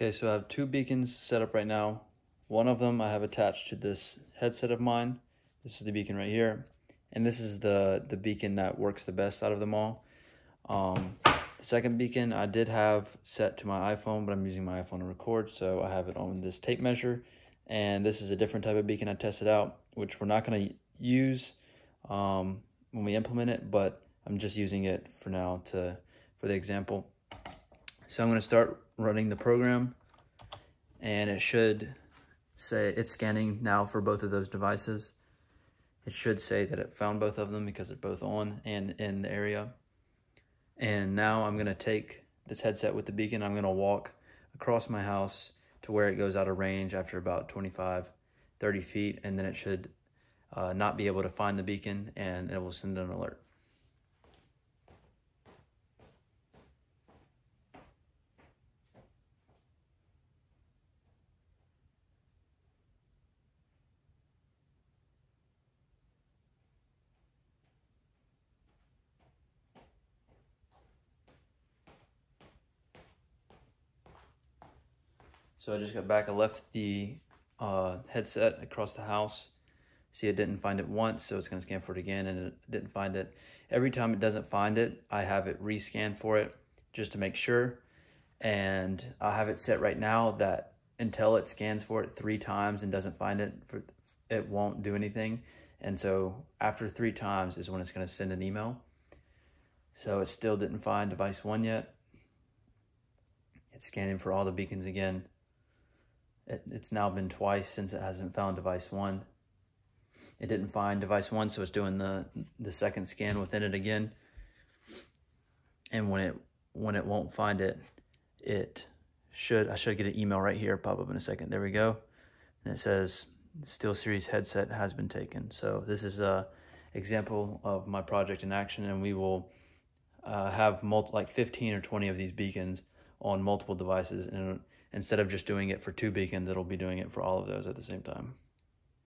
Okay, so I have two beacons set up right now. One of them I have attached to this headset of mine. This is the beacon right here. And this is the, the beacon that works the best out of them all. Um, the second beacon I did have set to my iPhone, but I'm using my iPhone to record, so I have it on this tape measure. And this is a different type of beacon I tested out, which we're not going to use um, when we implement it, but I'm just using it for now to for the example. So I'm going to start running the program and it should say it's scanning now for both of those devices. It should say that it found both of them because they're both on and in the area. And now I'm going to take this headset with the beacon. I'm going to walk across my house to where it goes out of range after about 25, 30 feet. And then it should uh, not be able to find the beacon and it will send an alert. So I just got back. I left the uh, headset across the house. See, it didn't find it once, so it's going to scan for it again, and it didn't find it. Every time it doesn't find it, I have it rescan for it just to make sure. And I have it set right now that until it scans for it three times and doesn't find it, for, it won't do anything. And so after three times is when it's going to send an email. So it still didn't find device one yet. It's scanning for all the beacons again. It, it's now been twice since it hasn't found device one. It didn't find device one, so it's doing the the second scan within it again. And when it when it won't find it, it should I should get an email right here pop up in a second. There we go, and it says SteelSeries headset has been taken. So this is a example of my project in action, and we will uh, have multi, like 15 or 20 of these beacons on multiple devices and instead of just doing it for two beacons, it'll be doing it for all of those at the same time.